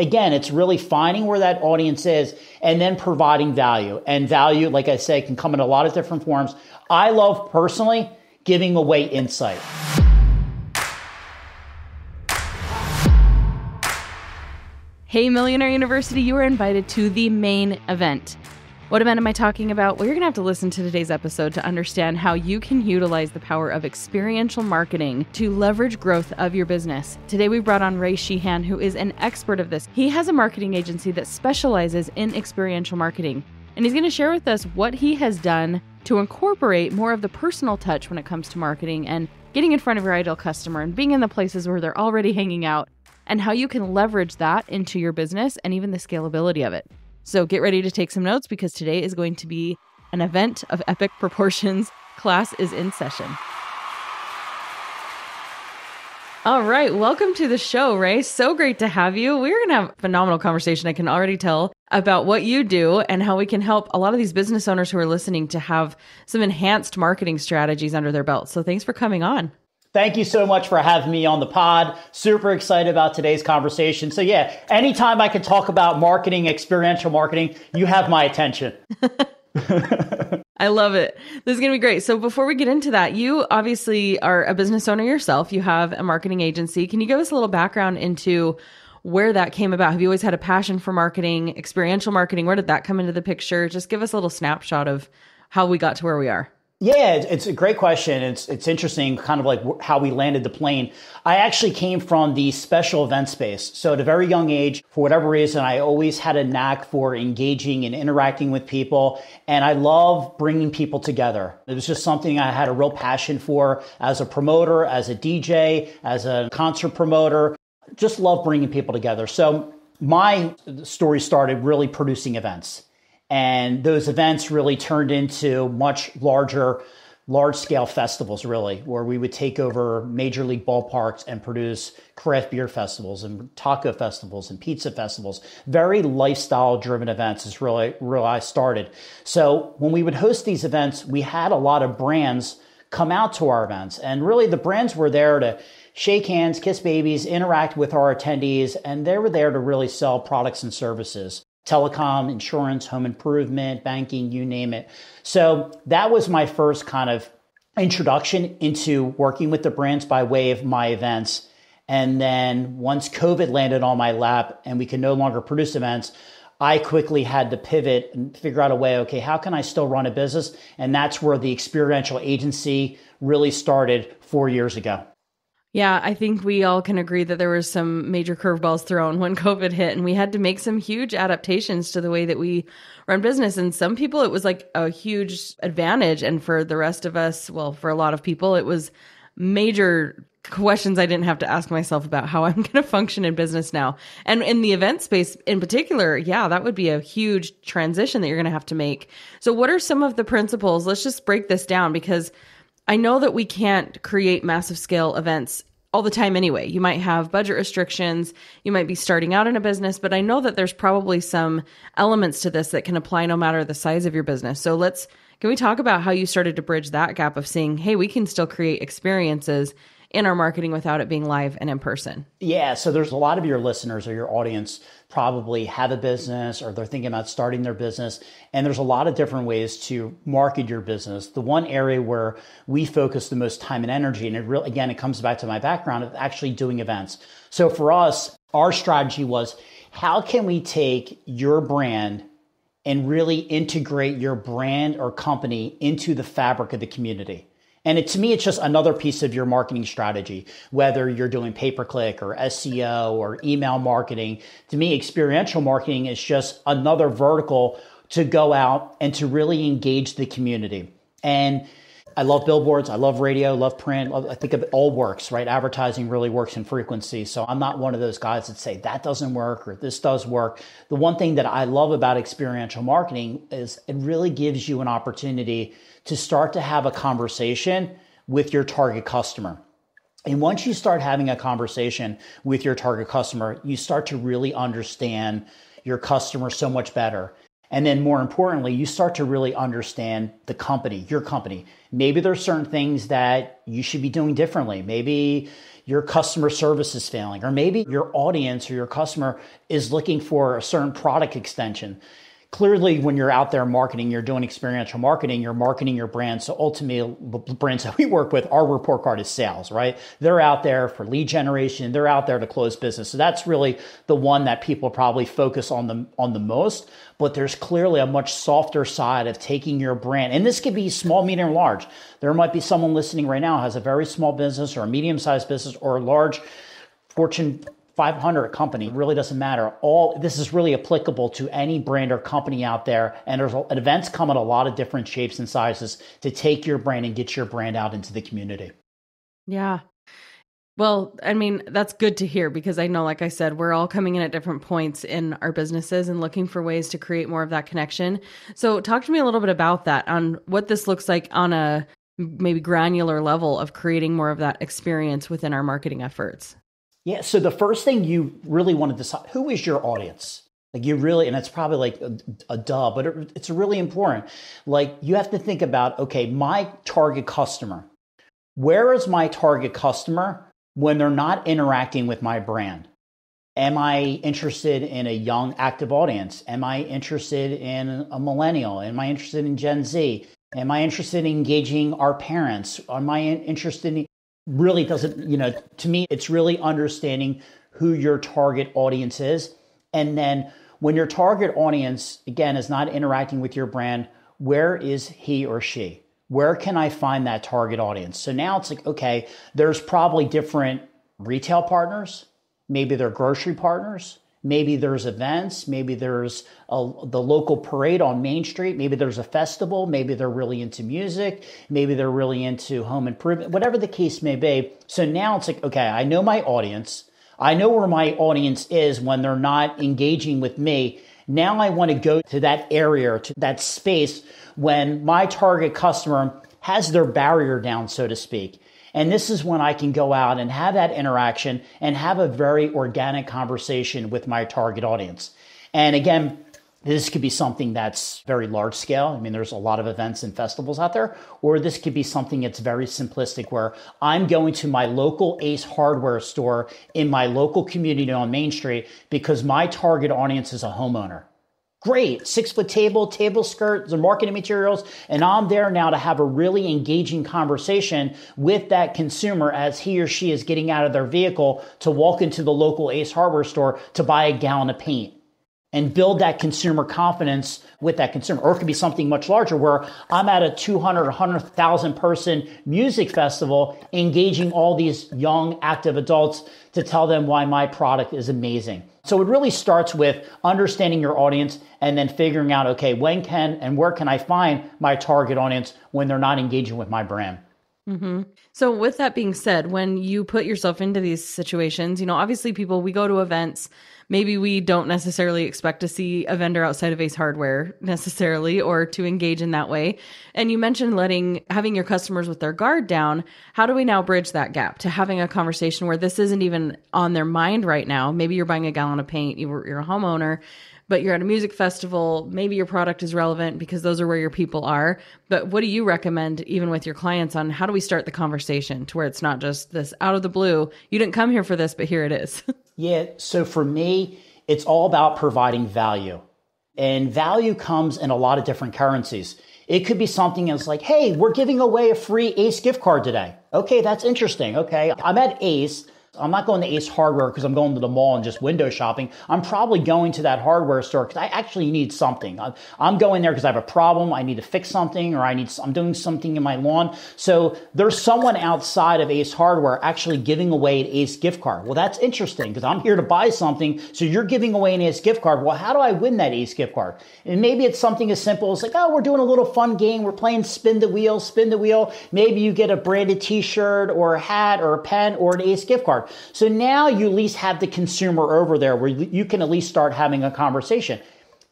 again, it's really finding where that audience is and then providing value. And value, like I say, can come in a lot of different forms. I love personally giving away insight. Hey, Millionaire University, you are invited to the main event. What event am I talking about? Well, you're going to have to listen to today's episode to understand how you can utilize the power of experiential marketing to leverage growth of your business. Today, we brought on Ray Sheehan, who is an expert of this. He has a marketing agency that specializes in experiential marketing, and he's going to share with us what he has done to incorporate more of the personal touch when it comes to marketing and getting in front of your ideal customer and being in the places where they're already hanging out and how you can leverage that into your business and even the scalability of it. So get ready to take some notes because today is going to be an event of epic proportions. Class is in session. All right, welcome to the show, Ray. So great to have you. We're going to have a phenomenal conversation, I can already tell, about what you do and how we can help a lot of these business owners who are listening to have some enhanced marketing strategies under their belt. So thanks for coming on. Thank you so much for having me on the pod. Super excited about today's conversation. So, yeah, anytime I can talk about marketing, experiential marketing, you have my attention. I love it. This is going to be great. So, before we get into that, you obviously are a business owner yourself. You have a marketing agency. Can you give us a little background into where that came about? Have you always had a passion for marketing, experiential marketing? Where did that come into the picture? Just give us a little snapshot of how we got to where we are. Yeah, it's a great question. It's it's interesting, kind of like how we landed the plane. I actually came from the special event space. So at a very young age, for whatever reason, I always had a knack for engaging and interacting with people, and I love bringing people together. It was just something I had a real passion for as a promoter, as a DJ, as a concert promoter. Just love bringing people together. So my story started really producing events. And those events really turned into much larger, large scale festivals, really, where we would take over major league ballparks and produce craft beer festivals and taco festivals and pizza festivals. Very lifestyle driven events is really where I started. So when we would host these events, we had a lot of brands come out to our events. And really the brands were there to shake hands, kiss babies, interact with our attendees, and they were there to really sell products and services telecom, insurance, home improvement, banking, you name it. So that was my first kind of introduction into working with the brands by way of my events. And then once COVID landed on my lap and we could no longer produce events, I quickly had to pivot and figure out a way, okay, how can I still run a business? And that's where the experiential agency really started four years ago. Yeah, I think we all can agree that there was some major curveballs thrown when COVID hit, and we had to make some huge adaptations to the way that we run business. And some people, it was like a huge advantage. And for the rest of us, well, for a lot of people, it was major questions I didn't have to ask myself about how I'm going to function in business now. And in the event space in particular, yeah, that would be a huge transition that you're going to have to make. So, what are some of the principles? Let's just break this down because I know that we can't create massive scale events all the time anyway. You might have budget restrictions, you might be starting out in a business, but I know that there's probably some elements to this that can apply no matter the size of your business. So let's can we talk about how you started to bridge that gap of seeing, "Hey, we can still create experiences in our marketing without it being live and in person?" Yeah, so there's a lot of your listeners or your audience probably have a business or they're thinking about starting their business. And there's a lot of different ways to market your business. The one area where we focus the most time and energy, and it really, again, it comes back to my background of actually doing events. So for us, our strategy was how can we take your brand and really integrate your brand or company into the fabric of the community? And it, to me, it's just another piece of your marketing strategy, whether you're doing pay per click or SEO or email marketing. To me, experiential marketing is just another vertical to go out and to really engage the community. And I love billboards. I love radio, love print. I think it all works, right? Advertising really works in frequency. So I'm not one of those guys that say that doesn't work or this does work. The one thing that I love about experiential marketing is it really gives you an opportunity to start to have a conversation with your target customer. And once you start having a conversation with your target customer, you start to really understand your customer so much better. And then more importantly, you start to really understand the company, your company. Maybe there's certain things that you should be doing differently. Maybe your customer service is failing, or maybe your audience or your customer is looking for a certain product extension clearly when you're out there marketing you're doing experiential marketing you're marketing your brand. So ultimately the brands that we work with our report card is sales right? They're out there for lead generation. They're out there to close business. So that's really the one that people probably focus on the on the most. But there's clearly a much softer side of taking your brand. And this could be small medium or large. There might be someone listening right now has a very small business or a medium sized business or a large fortune 500 company really doesn't matter all this is really applicable to any brand or company out there and there's events come in a lot of different shapes and sizes to take your brand and get your brand out into the community yeah well, I mean, that's good to hear because I know, like I said, we're all coming in at different points in our businesses and looking for ways to create more of that connection. So, talk to me a little bit about that on what this looks like on a maybe granular level of creating more of that experience within our marketing efforts. Yeah. So the first thing you really want to decide who is your audience? Like you really, and it's probably like a, a duh, but it, it's really important. Like you have to think about, okay, my target customer. Where is my target customer when they're not interacting with my brand? Am I interested in a young active audience? Am I interested in a millennial? Am I interested in Gen Z? Am I interested in engaging our parents? Am I interested in really doesn't, you know, to me, it's really understanding who your target audience is. And then when your target audience, again, is not interacting with your brand, where is he or she? Where can I find that target audience? So now it's like, okay, there's probably different retail partners, maybe they're grocery partners, Maybe there's events. Maybe there's a, the local parade on Main Street. Maybe there's a festival. Maybe they're really into music. Maybe they're really into home improvement, whatever the case may be. So now it's like, okay, I know my audience. I know where my audience is when they're not engaging with me. Now I want to go to that area, to that space when my target customer has their barrier down, so to speak. And this is when I can go out and have that interaction and have a very organic conversation with my target audience. And again, this could be something that's very large scale. I mean, there's a lot of events and festivals out there, or this could be something that's very simplistic where I'm going to my local Ace hardware store in my local community on Main Street because my target audience is a homeowner. Great, six foot table, table skirts, the marketing materials, and I'm there now to have a really engaging conversation with that consumer as he or she is getting out of their vehicle to walk into the local Ace Hardware store to buy a gallon of paint and build that consumer confidence with that consumer. Or it could be something much larger where I'm at a 200 100,000 person music festival engaging all these young active adults to tell them why my product is amazing. So it really starts with understanding your audience and then figuring out, okay, when can and where can I find my target audience when they're not engaging with my brand? Mm-hmm. So, with that being said, when you put yourself into these situations, you know, obviously people, we go to events maybe we don't necessarily expect to see a vendor outside of Ace Hardware necessarily or to engage in that way. And you mentioned letting having your customers with their guard down. How do we now bridge that gap to having a conversation where this isn't even on their mind right now? Maybe you're buying a gallon of paint, you're, you're a homeowner, but you're at a music festival, maybe your product is relevant because those are where your people are. But what do you recommend, even with your clients, on how do we start the conversation to where it's not just this out of the blue, you didn't come here for this, but here it is? yeah. So for me, it's all about providing value. And value comes in a lot of different currencies. It could be something as like, hey, we're giving away a free Ace gift card today. Okay, that's interesting. Okay, I'm at Ace. I'm not going to Ace Hardware because I'm going to the mall and just window shopping. I'm probably going to that hardware store because I actually need something. I'm going there because I have a problem. I need to fix something or I need, I'm doing something in my lawn. So there's someone outside of Ace Hardware actually giving away an Ace gift card. Well, that's interesting because I'm here to buy something. So you're giving away an Ace gift card. Well, how do I win that Ace gift card? And maybe it's something as simple as like, oh, we're doing a little fun game. We're playing spin the wheel, spin the wheel. Maybe you get a branded t-shirt or a hat or a pen or an Ace gift card So now you at least have the consumer over there where you can at least start having a conversation.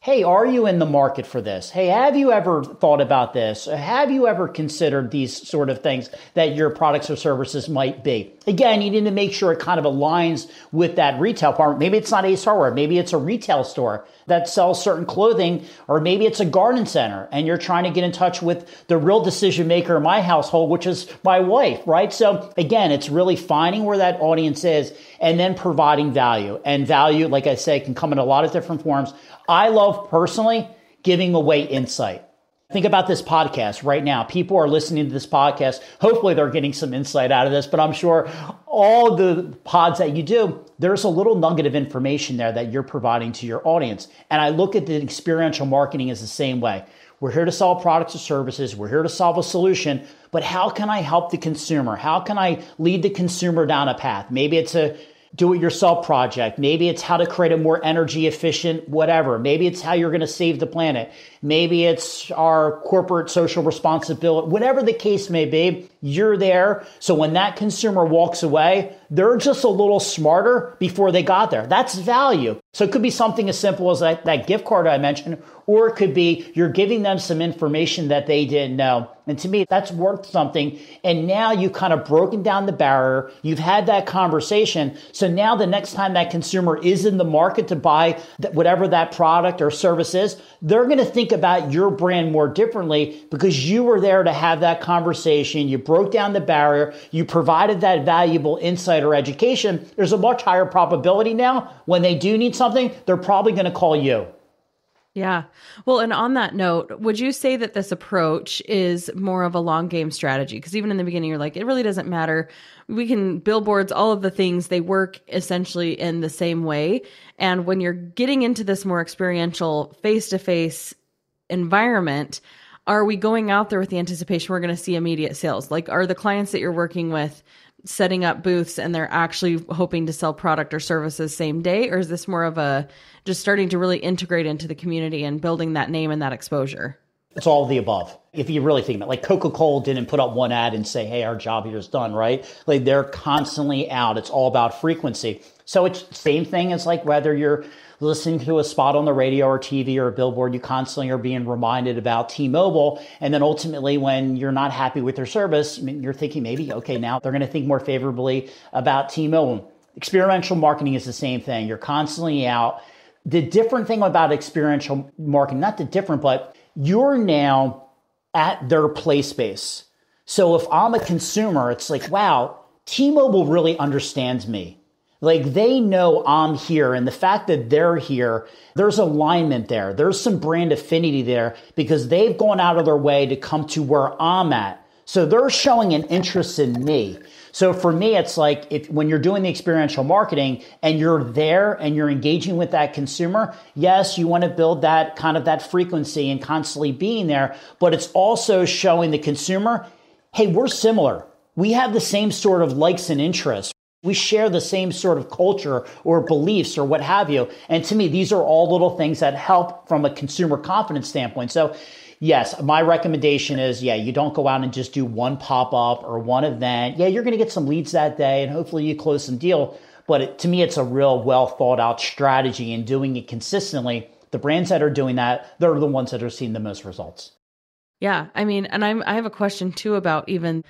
hey, are you in the market for this? Hey, have you ever thought about this? Have you ever considered these sort of things that your products or services might be? Again, you need to make sure it kind of aligns with that retail part. Maybe it's not Ace Hardware, maybe it's a retail store that sells certain clothing, or maybe it's a garden center and you're trying to get in touch with the real decision maker in my household, which is my wife, right? So again, it's really finding where that audience is and then providing value. And value, like I say, can come in a lot of different forms. I love personally giving away insight. Think about this podcast right now. People are listening to this podcast. Hopefully, they're getting some insight out of this, but I'm sure all the pods that you do, there's a little nugget of information there that you're providing to your audience. And I look at the experiential marketing as the same way. We're here to sell products or services. We're here to solve a solution, but how can I help the consumer? How can I lead the consumer down a path? Maybe it's a do it yourself project. Maybe it's how to create a more energy efficient whatever. Maybe it's how you're going to save the planet. Maybe it's our corporate social responsibility. Whatever the case may be, you're there. So when that consumer walks away, they're just a little smarter before they got there. That's value. So it could be something as simple as that, that gift card I mentioned, or it could be you're giving them some information that they didn't know. And to me, that's worth something. And now you've kind of broken down the barrier. You've had that conversation. So now the next time that consumer is in the market to buy whatever that product or service is, they're going to think about your brand more differently because you were there to have that conversation. You broke down the barrier. You provided that valuable insight or education. There's a much higher probability now when they do need something, they're probably going to call you. Yeah. Well, and on that note, would you say that this approach is more of a long game strategy? Because even in the beginning, you're like, it really doesn't matter. We can billboards, all of the things, they work essentially in the same way. And when you're getting into this more experiential face to face environment, are we going out there with the anticipation we're going to see immediate sales? Like, are the clients that you're working with setting up booths and they're actually hoping to sell product or services same day or is this more of a just starting to really integrate into the community and building that name and that exposure? It's all the above. If you really think about it like coca-cola didn't put up one ad and say hey our job here is done right? Like they're constantly out. It's all about frequency. So it's same thing as like whether you're listening to a spot on the radio or TV or a billboard, you constantly are being reminded about T-Mobile. And then ultimately, when you're not happy with their service, you're thinking maybe, okay, now they're going to think more favorably about T-Mobile. Experiential marketing is the same thing. You're constantly out. The different thing about experiential marketing, not the different, but you're now at their play space. So if I'm a consumer, it's like, wow, T-Mobile really understands me. Like they know I'm here and the fact that they're here, there's alignment there. There's some brand affinity there because they've gone out of their way to come to where I'm at. So they're showing an interest in me. So for me, it's like if when you're doing the experiential marketing and you're there and you're engaging with that consumer, yes, you want to build that kind of that frequency and constantly being there, but it's also showing the consumer, hey, we're similar. We have the same sort of likes and interests. We share the same sort of culture or beliefs or what have you. And to me, these are all little things that help from a consumer confidence standpoint. So, yes, my recommendation is yeah, you don't go out and just do one pop up or one event. Yeah, you're going to get some leads that day and hopefully you close some deal. But it, to me, it's a real well thought out strategy and doing it consistently. The brands that are doing that, they're the ones that are seeing the most results. Yeah. I mean, and I'm, I have a question too about even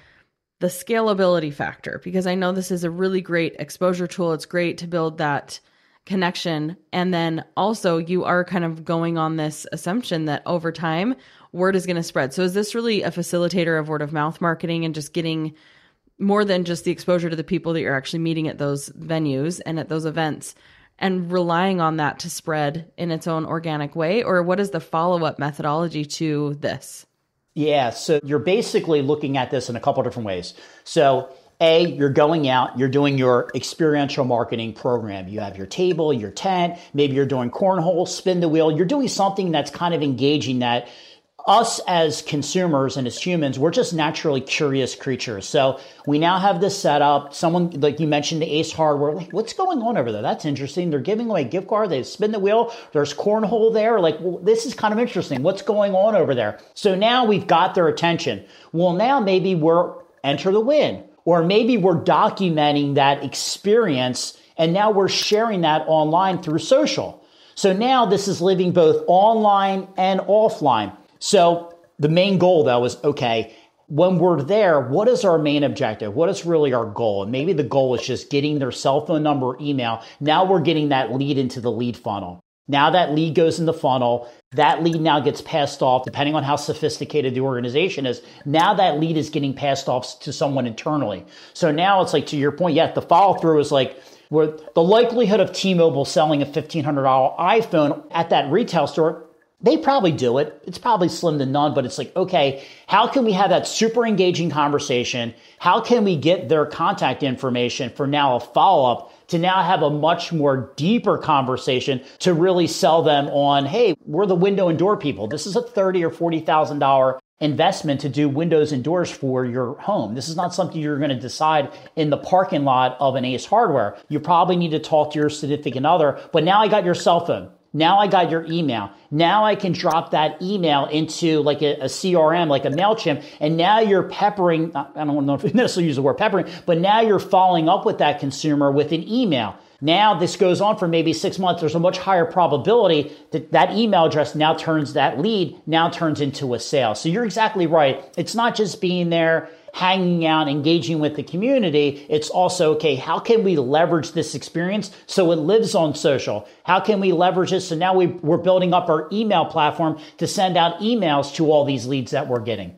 the scalability factor because I know this is a really great exposure tool. It's great to build that connection. And then also, you are kind of going on this assumption that over time, word is going to spread. So, is this really a facilitator of word of mouth marketing and just getting more than just the exposure to the people that you're actually meeting at those venues and at those events? And relying on that to spread in its own organic way? Or what is the follow up methodology to this? Yeah, so you're basically looking at this in a couple different ways. So, A, you're going out, you're doing your experiential marketing program. You have your table, your tent, maybe you're doing cornhole, spin the wheel. You're doing something that's kind of engaging that us as consumers and as humans, we're just naturally curious creatures. So we now have this set up. Someone, like you mentioned, the Ace Hardware, like, what's going on over there? That's interesting. They're giving away a gift card. They spin the wheel. There's cornhole there. Like, well, this is kind of interesting. What's going on over there? So now we've got their attention. Well, now maybe we're enter the win, or maybe we're documenting that experience and now we're sharing that online through social. So now this is living both online and offline. So the main goal though is okay, when we're there, what is our main objective? What is really our goal? And maybe the goal is just getting their cell phone number or email. Now we're getting that lead into the lead funnel. Now that lead goes in the funnel. That lead now gets passed off, depending on how sophisticated the organization is. Now that lead is getting passed off to someone internally. So now it's like, to your point, yeah, the follow through is like, where the likelihood of T-Mobile selling a $1,500 iPhone at that retail store they probably do it. It's probably slim to none, but it's like, okay, how can we have that super engaging conversation? How can we get their contact information for now a follow up to now have a much more deeper conversation to really sell them on, hey, we're the window and door people. This is a thirty or forty thousand dollar investment to do windows and doors for your home. This is not something you're going to decide in the parking lot of an Ace Hardware. You probably need to talk to your significant other, but now I got your cell phone. Now I got your email. Now I can drop that email into like a, a, CRM, like a MailChimp. And now you're peppering, I don't know if you necessarily use the word peppering, but now you're following up with that consumer with an email. Now this goes on for maybe six months. There's a much higher probability that that email address now turns that lead, now turns into a sale. So you're exactly right. It's not just being there hanging out, engaging with the community, it's also, okay, how can we leverage this experience so it lives on social? How can we leverage this? So now we, we're building up our email platform to send out emails to all these leads that we're getting.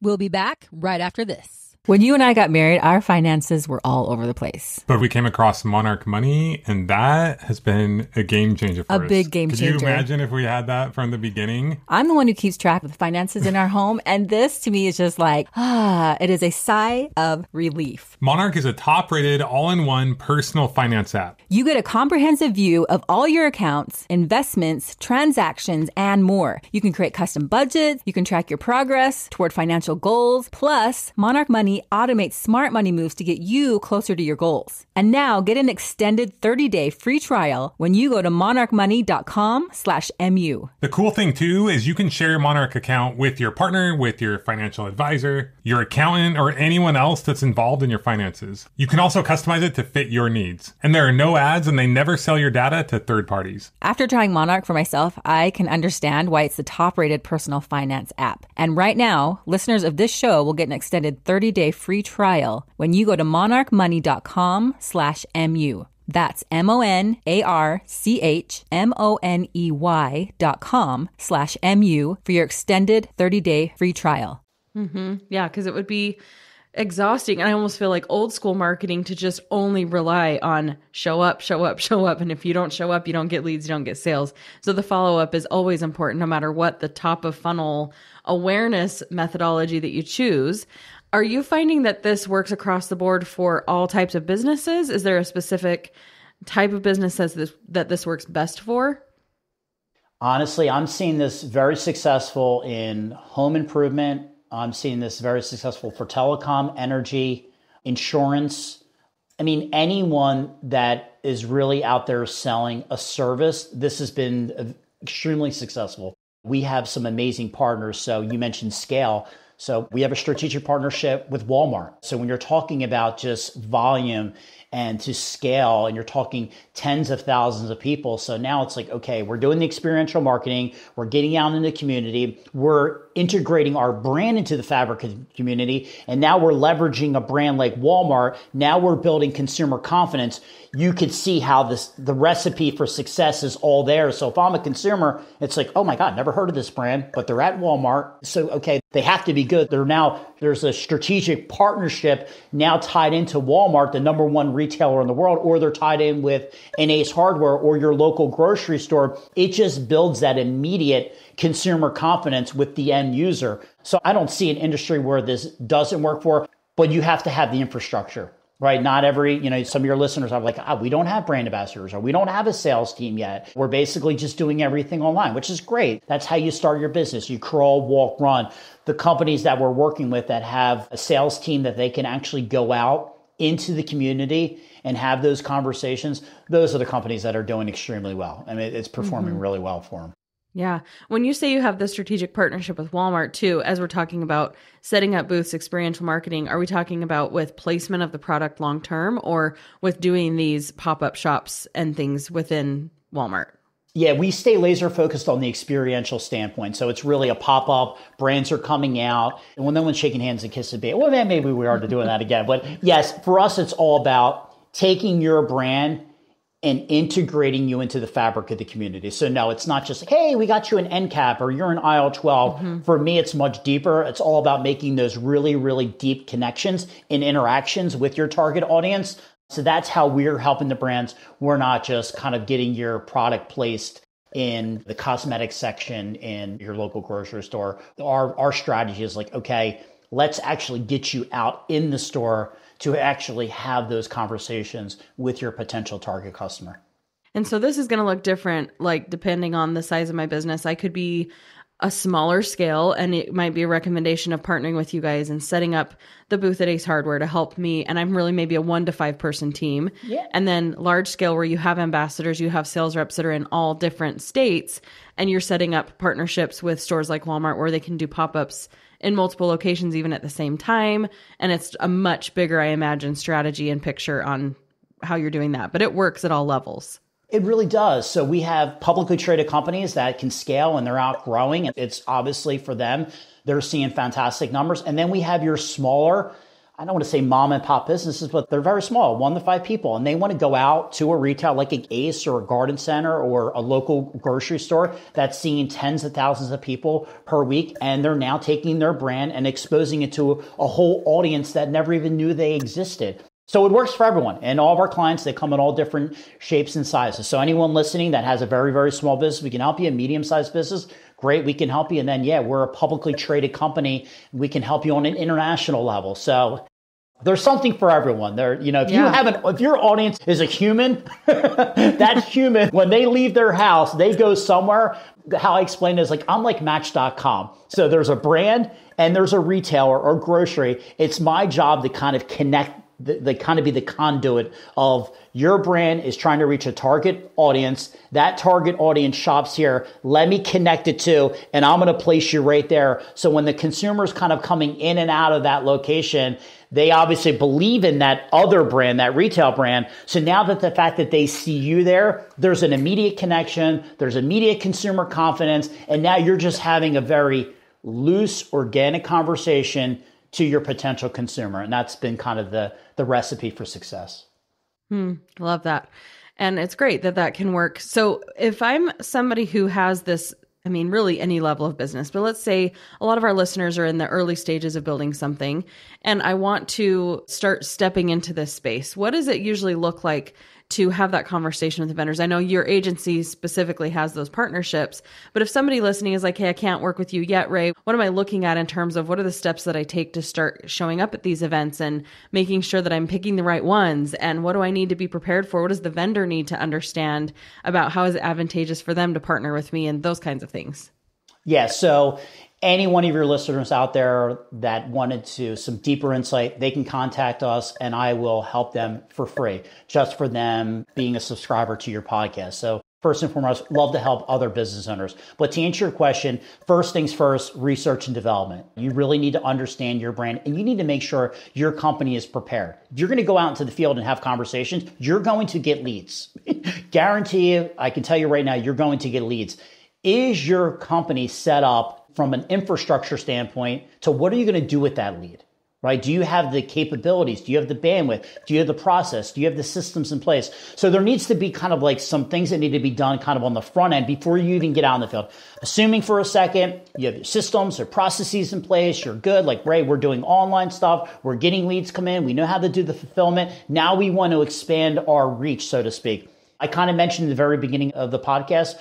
We'll be back right after this. When you and I got married, our finances were all over the place. But we came across Monarch Money, and that has been a game changer for a us. A big game Could changer. Could you imagine if we had that from the beginning? I'm the one who keeps track of the finances in our home, and this to me is just like, ah, it is a sigh of relief. Monarch is a top rated, all in one personal finance app. You get a comprehensive view of all your accounts, investments, transactions, and more. You can create custom budgets, you can track your progress toward financial goals. Plus, Monarch Money Money automates smart money moves to get you closer to your goals. And now get an extended 30-day free trial when you go to monarchmoney.com slash MU. The cool thing too is you can share your Monarch account with your partner, with your financial advisor, your accountant, or anyone else that's involved in your finances. You can also customize it to fit your needs. And there are no ads and they never sell your data to third parties. After trying Monarch for myself, I can understand why it's the top rated personal finance app. And right now, listeners of this show will get an extended 30 day free trial when you go to monarchmoney.com slash MU. That's M-O-N-A-R-C-H-M-O-N-E-Y dot com slash M-U for your extended 30-day free trial. Mm-hmm. Yeah, because it would be exhausting. And I almost feel like old school marketing to just only rely on show up, show up, show up. And if you don't show up, you don't get leads, you don't get sales. So the follow up is always important, no matter what the top of funnel awareness methodology that you choose. Are you finding that this works across the board for all types of businesses? Is there a specific type of business that this, that this works best for? Honestly, I'm seeing this very successful in home improvement. I'm seeing this very successful for telecom, energy, insurance. I mean, anyone that is really out there selling a service, this has been extremely successful. We have some amazing partners. So you mentioned scale. So we have a strategic partnership with Walmart. So when you're talking about just volume and to scale and you're talking tens of thousands of people. So now it's like, okay, we're doing the experiential marketing. We're getting out in the community. We're integrating our brand into the fabric community. And now we're leveraging a brand like Walmart. Now we're building consumer confidence you could see how this the recipe for success is all there. So if I'm a consumer, it's like, oh my God, never heard of this brand, but they're at Walmart. So okay, they have to be good. They're now there's a strategic partnership now tied into Walmart, the number one retailer in the world, or they're tied in with an Ace Hardware or your local grocery store. It just builds that immediate consumer confidence with the end user. So I don't see an industry where this doesn't work for, but you have to have the infrastructure right? Not every, you know, some of your listeners are like, ah, we don't have brand ambassadors or we don't have a sales team yet. We're basically just doing everything online, which is great. That's how you start your business. You crawl, walk, run. The companies that we're working with that have a sales team that they can actually go out into the community and have those conversations, those are the companies that are doing extremely well. I mean, it's performing mm-hmm. really well for them. Yeah. When you say you have the strategic partnership with Walmart too, as we're talking about setting up booths, experiential marketing, are we talking about with placement of the product long term or with doing these pop up shops and things within Walmart? Yeah, we stay laser focused on the experiential standpoint. So it's really a pop up. Brands are coming out, and when no one's shaking hands and kissing baby, well, then maybe we are to doing that again. But yes, for us, it's all about taking your brand and integrating you into the fabric of the community. So no, it's not just hey, we got you an end cap or you're an aisle 12. Mm-hmm. For me, it's much deeper. It's all about making those really, really deep connections and interactions with your target audience so that's how we're helping the brands. We're not just kind of getting your product placed in the cosmetic section in your local grocery store. Our our strategy is like, okay, let's actually get you out in the store to actually have those conversations with your potential target customer. And so this is going to look different like depending on the size of my business. I could be a smaller scale and it might be a recommendation of partnering with you guys and setting up the booth at Ace Hardware to help me and I'm really maybe a 1 to 5 person team. Yeah. And then large scale where you have ambassadors, you have sales reps that are in all different states and you're setting up partnerships with stores like Walmart where they can do pop-ups in multiple locations even at the same time and it's a much bigger I imagine strategy and picture on how you're doing that, but it works at all levels. It really does. So we have publicly traded companies that can scale and they're outgrowing. It's obviously for them, they're seeing fantastic numbers. And then we have your smaller, I don't want to say mom and pop businesses, but they're very small, one to five people. And they want to go out to a retail like an Ace or a garden center or a local grocery store that's seeing tens of thousands of people per week. And they're now taking their brand and exposing it to a whole audience that never even knew they existed. So it works for everyone. And all of our clients, they come in all different shapes and sizes. So anyone listening that has a very, very small business, we can help you. A medium sized business, great, we can help you. And then, yeah, we're a publicly traded company. We can help you on an international level. So there's something for everyone there. You know, if yeah. you have an, if your audience is a human, that human, when they leave their house, they go somewhere. How I explain it is like, I'm like match.com. So there's a brand and there's a retailer or grocery. It's my job to kind of connect the, the, kind of be the conduit of your brand is trying to reach a target audience. That target audience shops here. Let me connect it to, and I'm going to place you right there. So when the consumer's kind of coming in and out of that location, they obviously believe in that other brand, that retail brand. So now that the fact that they see you there, there's an immediate connection, there's immediate consumer confidence, and now you're just having a very loose, organic conversation to your potential consumer. And that's been kind of the, the recipe for success. Hmm, love that. And it's great that that can work. So if I'm somebody who has this I mean, really any level of business, but let's say a lot of our listeners are in the early stages of building something and I want to start stepping into this space. What does it usually look like to have that conversation with the vendors. I know your agency specifically has those partnerships, but if somebody listening is like, hey, I can't work with you yet, Ray, what am I looking at in terms of what are the steps that I take to start showing up at these events and making sure that I'm picking the right ones? And what do I need to be prepared for? What does the vendor need to understand about how is it advantageous for them to partner with me and those kinds of things? Yeah. So any one of your listeners out there that wanted to some deeper insight, they can contact us and I will help them for free, just for them being a subscriber to your podcast. So first and foremost, love to help other business owners. But to answer your question, first things first, research and development. You really need to understand your brand and you need to make sure your company is prepared. You're going to go out into the field and have conversations, you're going to get leads. Guarantee you, I can tell you right now, you're going to get leads. Is your company set up from an infrastructure standpoint to what are you going to do with that lead? Right? Do you have the capabilities? Do you have the bandwidth? Do you have the process? Do you have the systems in place? So there needs to be kind of like some things that need to be done kind of on the front end before you even get out in the field. Assuming for a second you have your systems or processes in place, you're good. Like Ray, we're doing online stuff. We're getting leads come in. We know how to do the fulfillment. Now we want to expand our reach, so to speak. I kind of mentioned in the very beginning of the podcast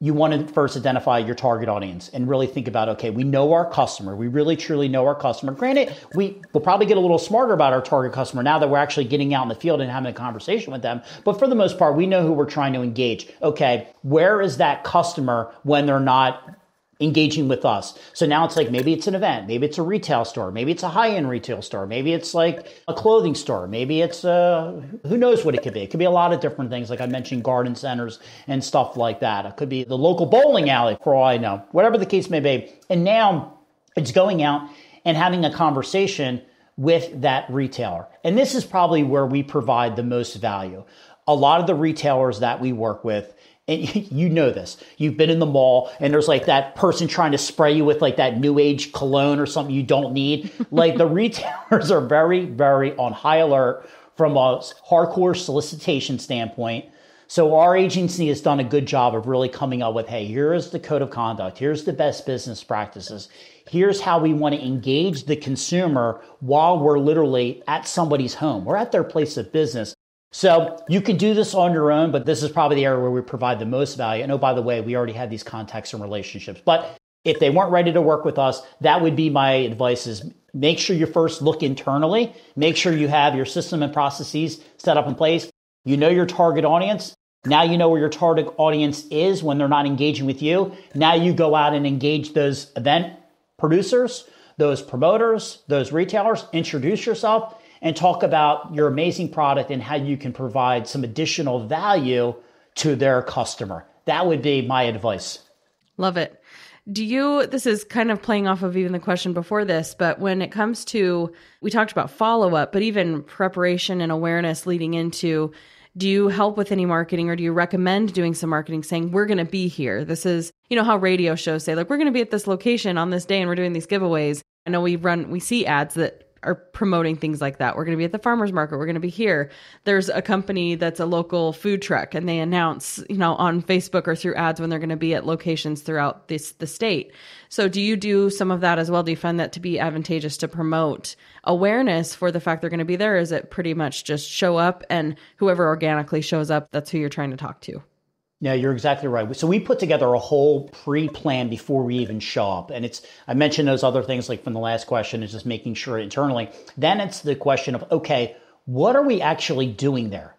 you want to first identify your target audience and really think about okay we know our customer. We really truly know our customer. Granted we will probably get a little smarter about our target customer now that we're actually getting out in the field and having a conversation with them. But for the most part we know who we're trying to engage. Okay where is that customer when they're not engaging with us. So now it's like maybe it's an event, maybe it's a retail store, maybe it's a high end retail store, maybe it's like a clothing store, maybe it's a, who knows what it could be. It could be a lot of different things, like I mentioned, garden centers and stuff like that. It could be the local bowling alley, for all I know, whatever the case may be. And now it's going out and having a conversation with that retailer. And this is probably where we provide the most value. A lot of the retailers that we work with and you know this. You've been in the mall and there's like that person trying to spray you with like that new age cologne or something you don't need. like the retailers are very, very on high alert from a hardcore solicitation standpoint. So our agency has done a good job of really coming up with, hey, here's the code of conduct. Here's the best business practices. Here's how we want to engage the consumer while we're literally at somebody's home. We're at their place of business. So you can do this on your own, but this is probably the area where we provide the most value. And oh, by the way, we already had these contacts and relationships. But if they weren't ready to work with us, that would be my advice is make sure you first look internally, make sure you have your system and processes set up in place. You know your target audience. Now you know where your target audience is when they're not engaging with you. Now you go out and engage those event producers, those promoters, those retailers, introduce yourself and talk about your amazing product and how you can provide some additional value to their customer. That would be my advice. Love it. Do you, this is kind of playing off of even the question before this, but when it comes to, we talked about follow up, but even preparation and awareness leading into, do you help with any marketing or do you recommend doing some marketing saying, we're going to be here? This is, you know, how radio shows say, like, we're going to be at this location on this day and we're doing these giveaways. I know we run, we see ads that are promoting things like that. We're going to be at the farmers market. We're going to be here. There's a company that's a local food truck and they announce, you know, on Facebook or through ads when they're going to be at locations throughout this the state. So do you do some of that as well? Do you find that to be advantageous to promote awareness for the fact they're going to be there? Is it pretty much just show up and whoever organically shows up, that's who you're trying to talk to? Yeah, you're exactly right. So we put together a whole pre-plan before we even show up. And it's, I mentioned those other things like from the last question is just making sure internally. Then it's the question of, okay, what are we actually doing there?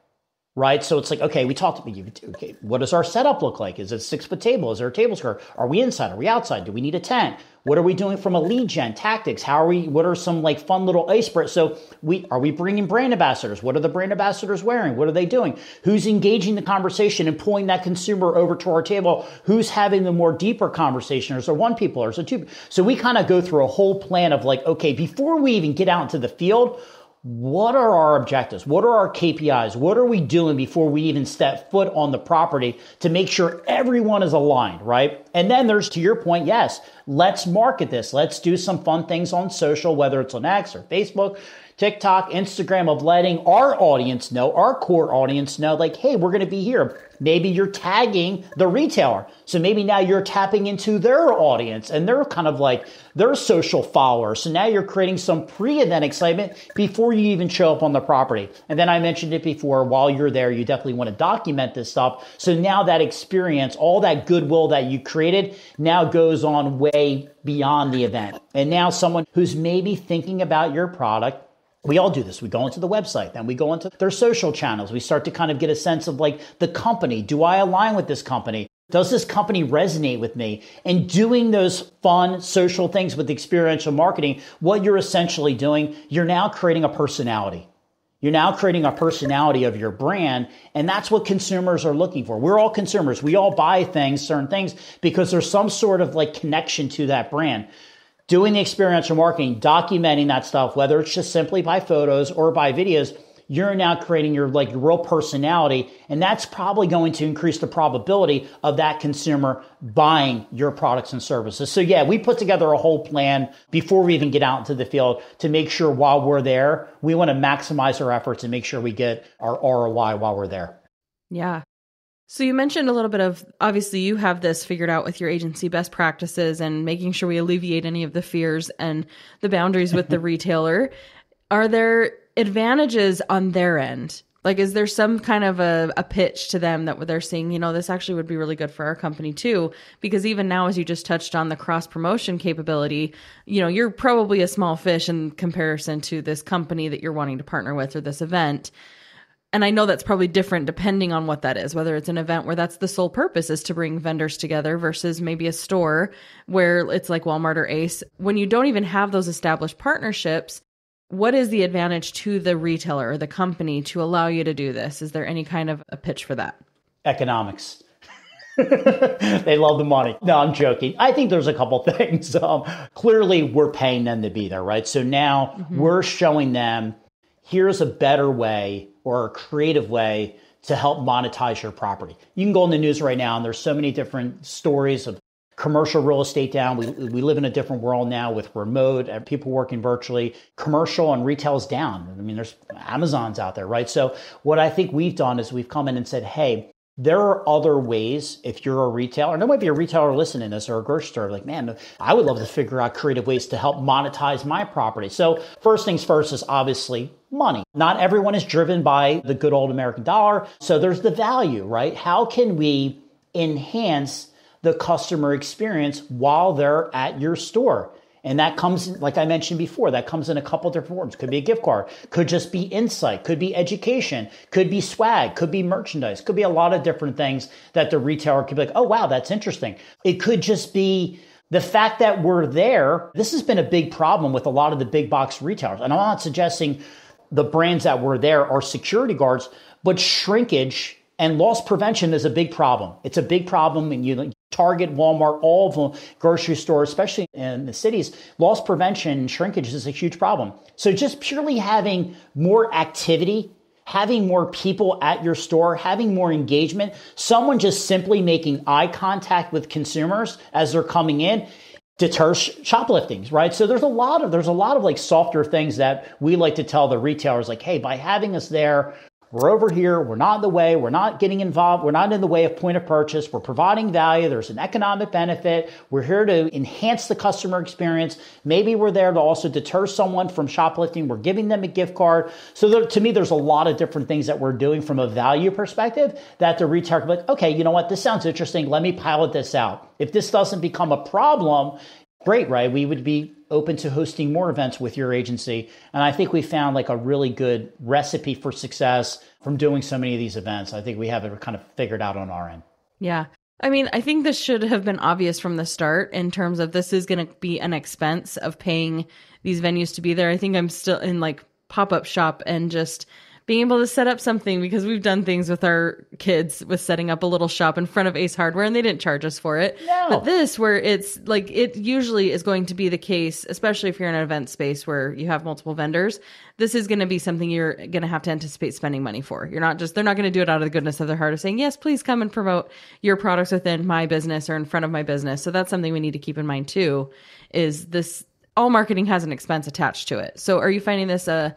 Right? So it's like, okay, we talked. Okay, what does our setup look like? Is it six foot table? Is there a table skirt? Are we inside? Are we outside? Do we need a tent? What are we doing from a lead gen tactics? How are we? What are some like fun little icebergs? So we are we bringing brand ambassadors? What are the brand ambassadors wearing? What are they doing? Who's engaging the conversation and pulling that consumer over to our table? Who's having the more deeper conversation? Or is there one people or is it two? So we kind of go through a whole plan of like, okay, before we even get out into the field, what are our objectives? What are our KPIs? What are we doing before we even step foot on the property to make sure everyone is aligned, right? And then there's, to your point, yes, let's market this. Let's do some fun things on social, whether it's on X or Facebook, TikTok, Instagram, of letting our audience know, our core audience know, like, hey, we're going to be here. Maybe you're tagging the retailer. So maybe now you're tapping into their audience and they're kind of like their social followers. So now you're creating some pre event excitement before you even show up on the property. And then I mentioned it before, while you're there, you definitely want to document this stuff. So now that experience, all that goodwill that you created now goes on way beyond the event. And now someone who's maybe thinking about your product we all do this. We go into the website, then we go into their social channels. We start to kind of get a sense of like the company. Do I align with this company? Does this company resonate with me? And doing those fun social things with experiential marketing, what you're essentially doing, you're now creating a personality. You're now creating a personality of your brand, and that's what consumers are looking for. We're all consumers. We all buy things, certain things, because there's some sort of like connection to that brand doing the experiential marketing, documenting that stuff, whether it's just simply by photos or by videos, you're now creating your like your real personality and that's probably going to increase the probability of that consumer buying your products and services. So yeah we put together a whole plan before we even get out into the field to make sure while we're there we want to maximize our efforts and make sure we get our roi while we're there. Yeah. So you mentioned a little bit of obviously you have this figured out with your agency best practices and making sure we alleviate any of the fears and the boundaries with the retailer. Are there advantages on their end? Like, is there some kind of a, a pitch to them that they're seeing, you know, this actually would be really good for our company too? Because even now, as you just touched on the cross promotion capability, you know, you're probably a small fish in comparison to this company that you're wanting to partner with or this event and I know that's probably different depending on what that is, whether it's an event where that's the sole purpose is to bring vendors together versus maybe a store where it's like Walmart or Ace. When you don't even have those established partnerships, what is the advantage to the retailer or the company to allow you to do this? Is there any kind of a pitch for that? Economics. they love the money. No, I'm joking. I think there's a couple things. Um, clearly, we're paying them to be there, right? So now mm-hmm. we're showing them here's a better way or a creative way to help monetize your property. You can go in the news right now, and there's so many different stories of commercial real estate down. We, we live in a different world now with remote and people working virtually. Commercial and retail's down. I mean, there's Amazon's out there, right? So what I think we've done is we've come in and said, hey, there are other ways if you're a retailer, and there might be a retailer listening to this or a grocery store, like, man, I would love to figure out creative ways to help monetize my property. So, first things first is obviously money. Not everyone is driven by the good old American dollar. So, there's the value, right? How can we enhance the customer experience while they're at your store? And that comes, like I mentioned before, that comes in a couple different forms. Could be a gift card, could just be insight, could be education, could be swag, could be merchandise, could be a lot of different things that the retailer could be like, oh, wow, that's interesting. It could just be the fact that we're there. This has been a big problem with a lot of the big box retailers. And I'm not suggesting the brands that were there are security guards, but shrinkage and loss prevention is a big problem. It's a big problem and you Target, Walmart, all of them, grocery stores, especially in the cities, loss prevention shrinkage is a huge problem. So just purely having more activity, having more people at your store, having more engagement, someone just simply making eye contact with consumers as they're coming in deters shoplifting, right? So there's a lot of there's a lot of like softer things that we like to tell the retailers like, hey, by having us there, we're over here. We're not in the way. We're not getting involved. We're not in the way of point of purchase. We're providing value. There's an economic benefit. We're here to enhance the customer experience. Maybe we're there to also deter someone from shoplifting. We're giving them a gift card. So there, to me, there's a lot of different things that we're doing from a value perspective that the retailer can be like, okay, you know what? This sounds interesting. Let me pilot this out. If this doesn't become a problem, great, right? We would be open to hosting more events with your agency. And I think we found like a really good recipe for success from doing so many of these events. I think we have it kind of figured out on our end. Yeah. I mean, I think this should have been obvious from the start in terms of this is going to be an expense of paying these venues to be there. I think I'm still in like pop up shop and just being able to set up something because we've done things with our kids with setting up a little shop in front of Ace Hardware and they didn't charge us for it. No. But this, where it's like it usually is going to be the case, especially if you're in an event space where you have multiple vendors, this is going to be something you're going to have to anticipate spending money for. You're not just, they're not going to do it out of the goodness of their heart of saying, yes, please come and promote your products within my business or in front of my business. So that's something we need to keep in mind too, is this all marketing has an expense attached to it. So are you finding this a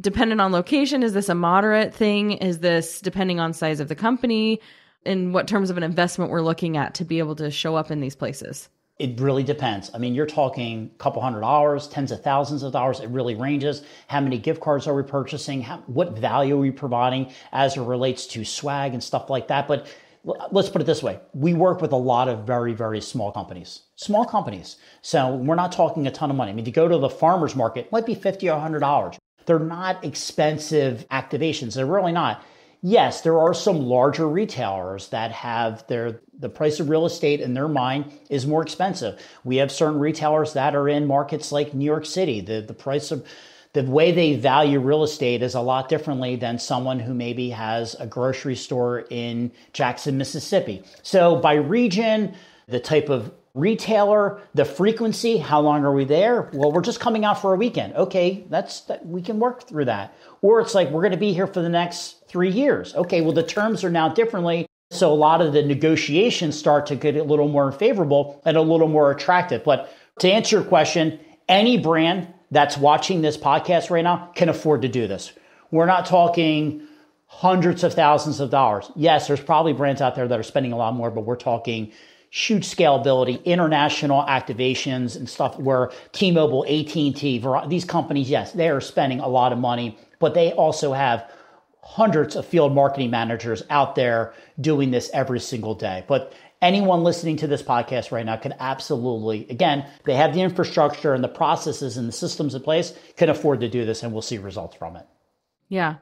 dependent on location is this a moderate thing is this depending on size of the company in what terms of an investment we're looking at to be able to show up in these places it really depends. I mean, you're talking a couple hundred dollars, tens of thousands of dollars. It really ranges. How many gift cards are we purchasing? How, what value are we providing as it relates to swag and stuff like that? But let's put it this way we work with a lot of very very small companies small companies so we're not talking a ton of money i mean to go to the farmers market might be 50 or 100 dollars they're not expensive activations. They're really not. Yes, there are some larger retailers that have their the price of real estate in their mind is more expensive. We have certain retailers that are in markets like New York City. The the price of the way they value real estate is a lot differently than someone who maybe has a grocery store in Jackson, Mississippi. So by region, the type of retailer, the frequency, how long are we there? Well, we're just coming out for a weekend. Okay, that's that, we can work through that. Or it's like we're going to be here for the next 3 years. Okay, well the terms are now differently. So a lot of the negotiations start to get a little more favorable and a little more attractive. But to answer your question, any brand that's watching this podcast right now can afford to do this. We're not talking hundreds of thousands of dollars. Yes, there's probably brands out there that are spending a lot more, but we're talking huge scalability, international activations and stuff where T-Mobile, AT&T, Ver- these companies, yes, they are spending a lot of money, but they also have hundreds of field marketing managers out there doing this every single day. But anyone listening to this podcast right now can absolutely, again, they have the infrastructure and the processes and the systems in place, can afford to do this, and we'll see results from it. Yeah.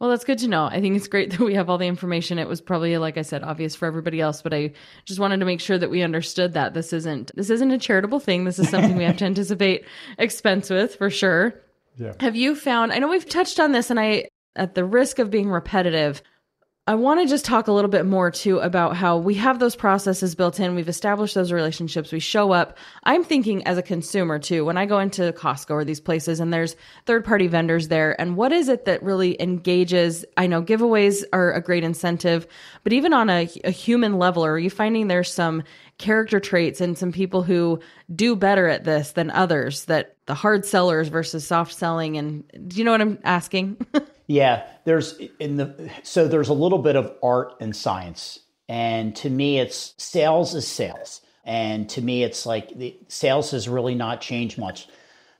Well, that's good to know. I think it's great that we have all the information. It was probably, like I said, obvious for everybody else, but I just wanted to make sure that we understood that this isn't this isn't a charitable thing. This is something we have to anticipate expense with for sure. Yeah. Have you found? I know we've touched on this, and I, at the risk of being repetitive, I want to just talk a little bit more too about how we have those processes built in. We've established those relationships. We show up. I'm thinking as a consumer too, when I go into Costco or these places and there's third party vendors there, and what is it that really engages? I know giveaways are a great incentive, but even on a, a human level, are you finding there's some character traits and some people who do better at this than others that the hard sellers versus soft selling? And do you know what I'm asking? Yeah, there's in the so there's a little bit of art and science. And to me it's sales is sales. And to me it's like the sales has really not changed much.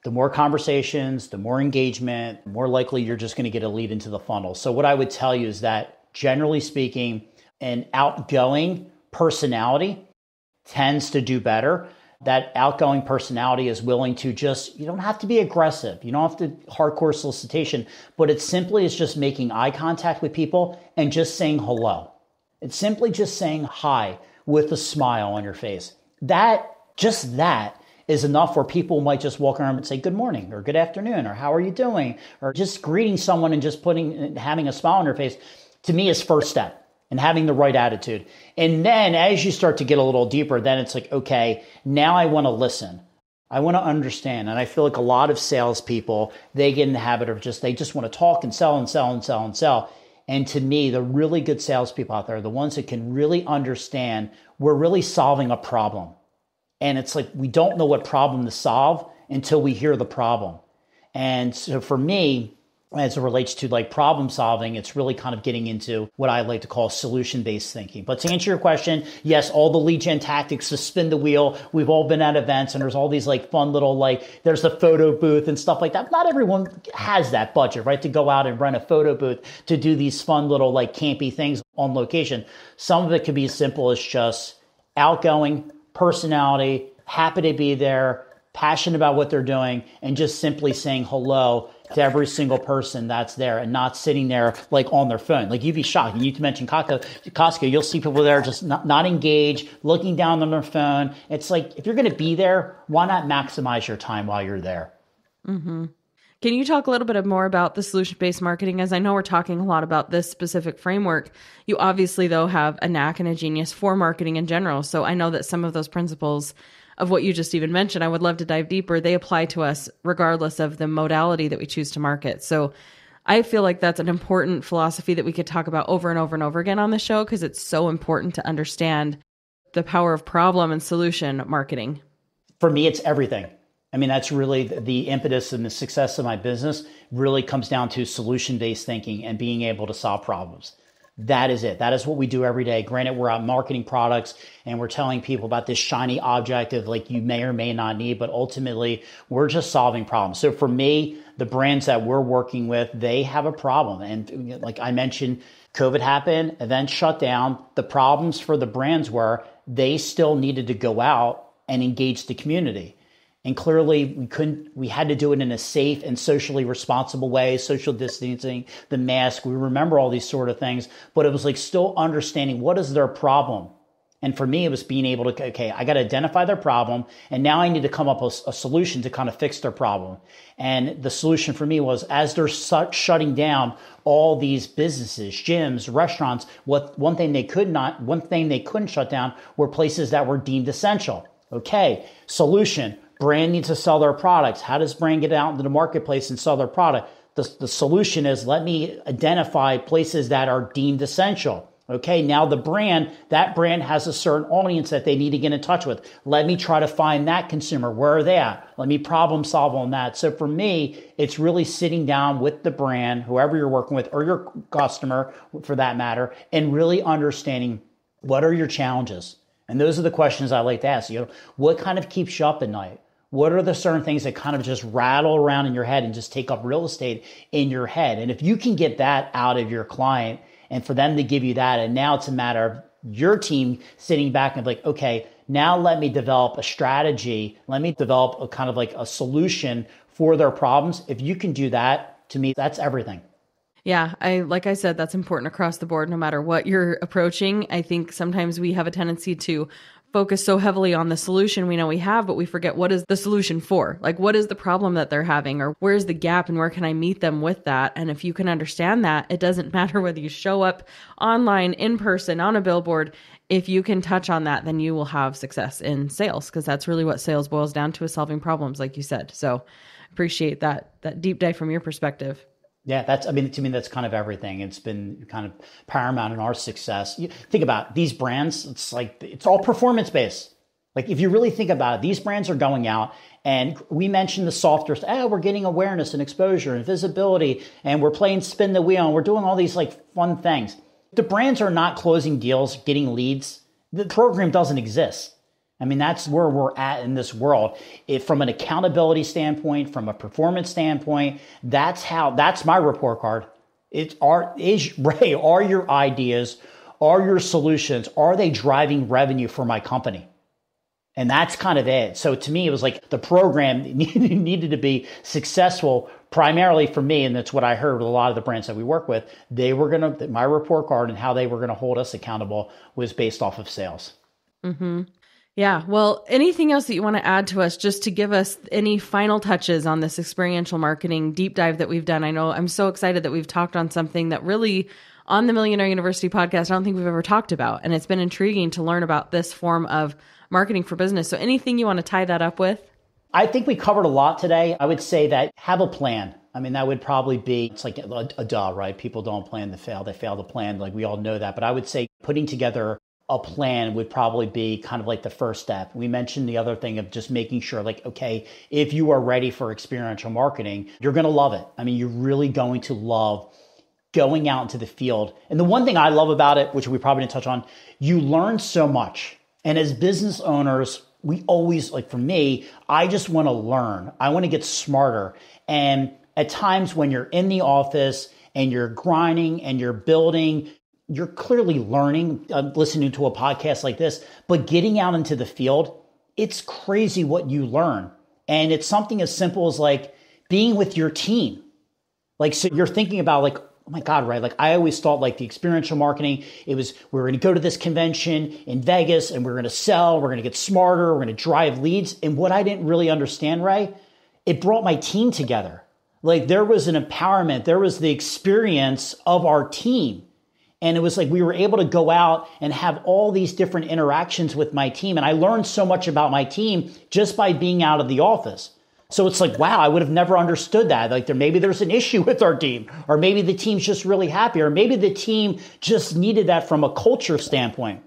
The more conversations, the more engagement, the more likely you're just going to get a lead into the funnel. So what I would tell you is that generally speaking, an outgoing personality tends to do better that outgoing personality is willing to just, you don't have to be aggressive. You don't have to hardcore solicitation, but it simply is just making eye contact with people and just saying hello. It's simply just saying hi with a smile on your face. That, just that is enough where people might just walk around and say good morning or good afternoon or how are you doing or just greeting someone and just putting having a smile on their face to me is first step and having the right attitude. And then as you start to get a little deeper, then it's like, okay, now I want to listen. I want to understand. And I feel like a lot of salespeople, they get in the habit of just, they just want to talk and sell and sell and sell and sell. And to me, the really good salespeople out there, the ones that can really understand, we're really solving a problem. And it's like we don't know what problem to solve until we hear the problem. And so for me, as it relates to like problem solving, it's really kind of getting into what I like to call solution based thinking. But to answer your question, yes, all the lead gen tactics to spin the wheel. We've all been at events and there's all these like fun little like, there's the photo booth and stuff like that. Not everyone has that budget, right? To go out and rent a photo booth to do these fun little like campy things on location. Some of it could be as simple as just outgoing personality, happy to be there, passionate about what they're doing, and just simply saying hello to every single person that's there and not sitting there like on their phone. Like you'd be shocked. You mentioned Costco, Costco, you'll see people there just not, not engaged, looking down on their phone. It's like, if you're going to be there, why not maximize your time while you're there? Mm-hmm. Can you talk a little bit more about the solution based marketing? As I know we're talking a lot about this specific framework, you obviously, though, have a knack and a genius for marketing in general. So I know that some of those principles of what you just even mentioned, I would love to dive deeper. They apply to us regardless of the modality that we choose to market. So I feel like that's an important philosophy that we could talk about over and over and over again on the show because it's so important to understand the power of problem and solution marketing. For me, it's everything. I mean, that's really the impetus and the success of my business really comes down to solution based thinking and being able to solve problems. That is it. That is what we do every day. Granted, we're out marketing products and we're telling people about this shiny object of like you may or may not need, but ultimately we're just solving problems. So for me, the brands that we're working with, they have a problem. And like I mentioned, COVID happened, events shut down. The problems for the brands were they still needed to go out and engage the community. And clearly, we couldn't, we had to do it in a safe and socially responsible way, social distancing, the mask. We remember all these sort of things, but it was like still understanding what is their problem. And for me, it was being able to, okay, I got to identify their problem. And now I need to come up with a solution to kind of fix their problem. And the solution for me was as they're shutting down all these businesses, gyms, restaurants, what one thing they could not, one thing they couldn't shut down were places that were deemed essential. Okay. Solution Brand needs to sell their products. How does brand get out into the marketplace and sell their product? The, the solution is let me identify places that are deemed essential. Okay, now the brand, that brand has a certain audience that they need to get in touch with. Let me try to find that consumer. Where are they at? Let me problem solve on that. So for me, it's really sitting down with the brand, whoever you're working with, or your customer for that matter, and really understanding what are your challenges. And those are the questions I like to ask. You know, what kind of keeps you up at night? What are the certain things that kind of just rattle around in your head and just take up real estate in your head? And if you can get that out of your client and for them to give you that, and now it's a matter of your team sitting back and like, okay, now let me develop a strategy. Let me develop a kind of like a solution for their problems. If you can do that, to me, that's everything. Yeah, I like I said that's important across the board no matter what you're approaching. I think sometimes we have a tendency to focus so heavily on the solution we know we have, but we forget what is the solution for? Like, what is the problem that they're having, or where's the gap, and where can I meet them with that? And if you can understand that, it doesn't matter whether you show up online, in person, on a billboard. If you can touch on that, then you will have success in sales because that's really what sales boils down to is solving problems, like you said. So, appreciate that that deep dive from your perspective. Yeah, that's, I mean, to me, that's kind of everything. It's been kind of paramount in our success. You think about it, these brands, it's like, it's all performance based. Like, if you really think about it, these brands are going out and we mentioned the softer, oh, ah, we're getting awareness and exposure and visibility and we're playing spin the wheel and we're doing all these like fun things. The brands are not closing deals, getting leads. The program doesn't exist. I mean, that's where we're at in this world. If from an accountability standpoint, from a performance standpoint, that's how, that's my report card. It's are, is Ray, are your ideas, are your solutions, are they driving revenue for my company? And that's kind of it. So to me, it was like the program needed to be successful primarily for me. And that's what I heard with a lot of the brands that we work with. They were going to, my report card and how they were going to hold us accountable was based off of sales. Mm-hmm. Yeah. Well, anything else that you want to add to us just to give us any final touches on this experiential marketing deep dive that we've done? I know I'm so excited that we've talked on something that really on the Millionaire University podcast, I don't think we've ever talked about. And it's been intriguing to learn about this form of marketing for business. So anything you want to tie that up with? I think we covered a lot today. I would say that have a plan. I mean, that would probably be, it's like a, a duh, right? People don't plan to fail. They fail to plan. Like we all know that. But I would say putting together a plan would probably be kind of like the first step. We mentioned the other thing of just making sure, like, okay, if you are ready for experiential marketing, you're going to love it. I mean, you're really going to love going out into the field. And the one thing I love about it, which we probably didn't touch on, you learn so much. And as business owners, we always, like for me, I just want to learn. I want to get smarter. And at times when you're in the office and you're grinding and you're building, you're clearly learning uh, listening to a podcast like this, but getting out into the field, it's crazy what you learn. And it's something as simple as like being with your team. Like, so you're thinking about like, oh my God, right? Like I always thought like the experiential marketing, it was, we are going to go to this convention in Vegas and we're going to sell, we're going to get smarter, we're going to drive leads. And what I didn't really understand, Ray, it brought my team together. Like there was an empowerment, there was the experience of our team and it was like we were able to go out and have all these different interactions with my team. And I learned so much about my team just by being out of the office. So it's like, wow, I would have never understood that. Like there, maybe there's an issue with our team, or maybe the team's just really happy, or maybe the team just needed that from a culture standpoint.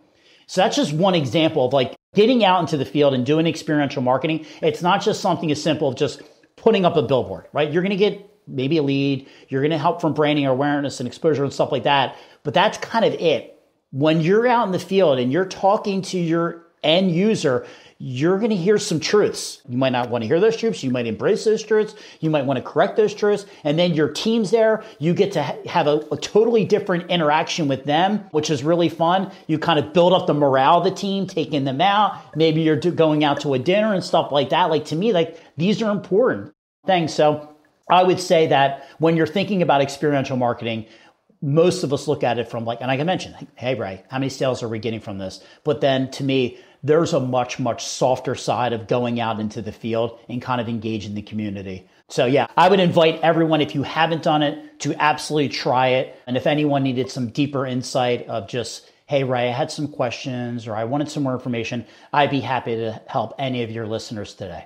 So that's just one example of like getting out into the field and doing experiential marketing. It's not just something as simple as just putting up a billboard, right? You're going to get maybe a lead. You're going to help from branding awareness and exposure and stuff like that. But that's kind of it. When you're out in the field and you're talking to your end user, you're going to hear some truths. You might not want to hear those truths. You might embrace those truths. You might want to correct those truths. And then your team's there. You get to ha- have a, a, totally different interaction with them, which is really fun. You kind of build up the morale of the team, taking them out. Maybe you're going out to a dinner and stuff like that. Like to me, like these are important things. So I would say that when you're thinking about experiential marketing, most of us look at it from like, and I can mention, hey, Ray, how many sales are we getting from this? But then to me, there's a much, much softer side of going out into the field and kind of engaging the community. So yeah, I would invite everyone, if you haven't done it, to absolutely try it. And if anyone needed some deeper insight of just, hey, Ray, I had some questions or I wanted some more information, I'd be happy to help any of your listeners today.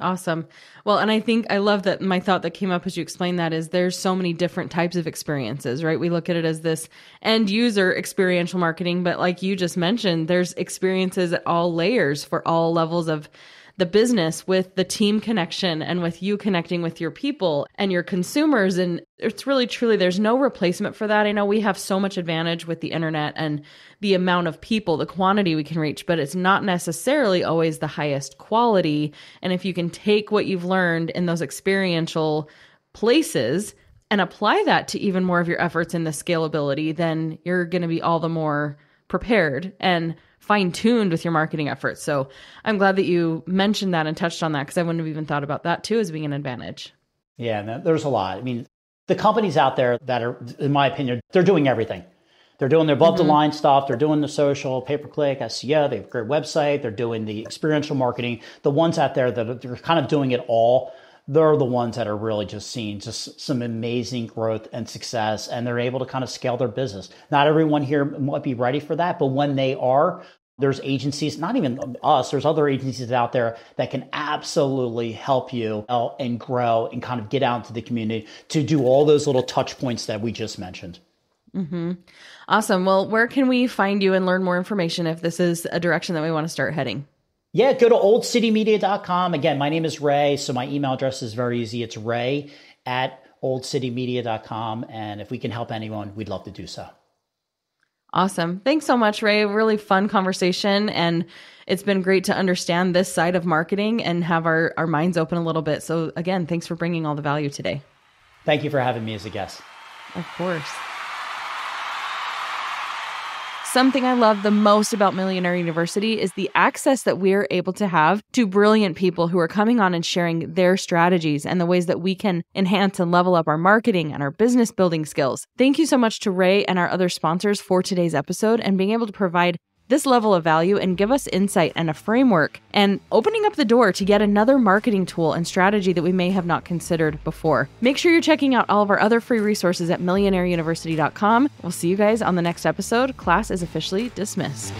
Awesome. Well, and I think I love that my thought that came up as you explained that is there's so many different types of experiences, right? We look at it as this end user experiential marketing, but like you just mentioned, there's experiences at all layers for all levels of the business with the team connection and with you connecting with your people and your consumers. And it's really truly, there's no replacement for that. I know we have so much advantage with the internet and the amount of people, the quantity we can reach, but it's not necessarily always the highest quality. And if you can take what you've learned in those experiential places and apply that to even more of your efforts in the scalability, then you're going to be all the more prepared and fine tuned with your marketing efforts. So I'm glad that you mentioned that and touched on that because I wouldn't have even thought about that too as being an advantage. Yeah, there's a lot. I mean, the companies out there that are, in my opinion, they're doing everything. They're doing their above the mm-hmm. line stuff. They're doing the social, pay per click, SEO. They have a great website. They're doing the experiential marketing. The ones out there that are kind of doing it all, they're the ones that are really just seeing just some amazing growth and success, and they're able to kind of scale their business. Not everyone here might be ready for that, but when they are, there's agencies, not even us, there's other agencies out there that can absolutely help you and grow and kind of get out into the community to do all those little touch points that we just mentioned. Mm-hmm. Awesome. Well, where can we find you and learn more information if this is a direction that we want to start heading? Yeah, go to oldcitymedia.com. Again, my name is Ray, so my email address is very easy. It's ray at oldcitymedia.com. And if we can help anyone, we'd love to do so. Awesome. Thanks so much, Ray. Really fun conversation. And it's been great to understand this side of marketing and have our, our minds open a little bit. So, again, thanks for bringing all the value today. Thank you for having me as a guest. Of course. Something I love the most about Millionaire University is the access that we're able to have to brilliant people who are coming on and sharing their strategies and the ways that we can enhance and level up our marketing and our business building skills. Thank you so much to Ray and our other sponsors for today's episode and being able to provide this level of value and give us insight and a framework and opening up the door to yet another marketing tool and strategy that we may have not considered before. Make sure you're checking out all of our other free resources at millionaireuniversity.com. We'll see you guys on the next episode. Class is officially dismissed.